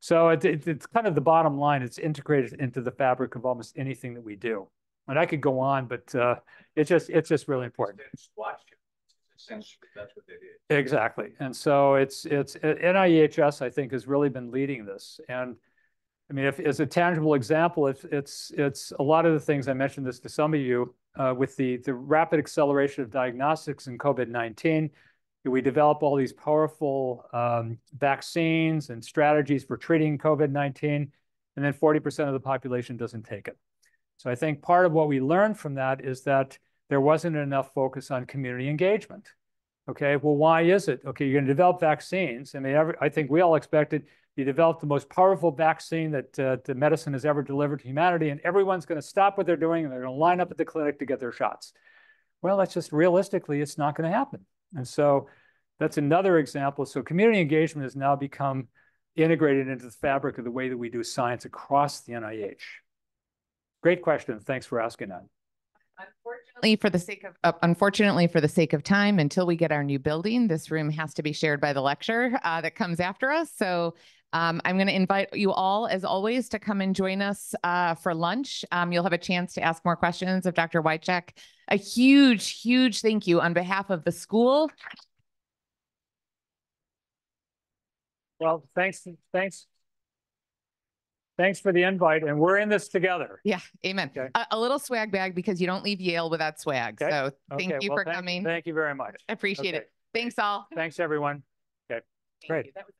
So it, it, it's kind of the bottom line. It's integrated into the fabric of almost anything that we do. And I could go on, but uh, it's just it's just really important. Essentially, that's what. Exactly. And so it's it's NIEHS, I think, has really been leading this. And I mean, if as a tangible example, it's it's it's a lot of the things I mentioned this to some of you uh, with the, the rapid acceleration of diagnostics in COVID-19, we develop all these powerful um, vaccines and strategies for treating COVID-19, and then 40% of the population doesn't take it. So I think part of what we learned from that is that there wasn't enough focus on community engagement. Okay, well, why is it? Okay, you're going to develop vaccines. I mean, I think we all expected you develop the most powerful vaccine that uh, the medicine has ever delivered to humanity, and everyone's going to stop what they're doing and they're going to line up at the clinic to get their shots. Well, that's just realistically, it's not going to happen. And so that's another example. So community engagement has now become integrated into the fabric of the way that we do science across the NIH. Great question. Thanks for asking that. Unfortunately, for the sake of uh, unfortunately for the sake of time, until we get our new building, this room has to be shared by the lecture uh, that comes after us. So um, I'm going to invite you all, as always, to come and join us uh, for lunch. Um, you'll have a chance to ask more questions of Dr. Woychik. A huge, huge thank you on behalf of the school. Well, thanks, thanks. Thanks for the invite, and we're in this together. Yeah, amen. Okay. A, a little swag bag because you don't leave Yale without swag. Okay. So thank Okay, you well, for thank- coming. Thank you very much. Appreciate Okay. it. Thanks all. Thanks, everyone. Thank great. you. That was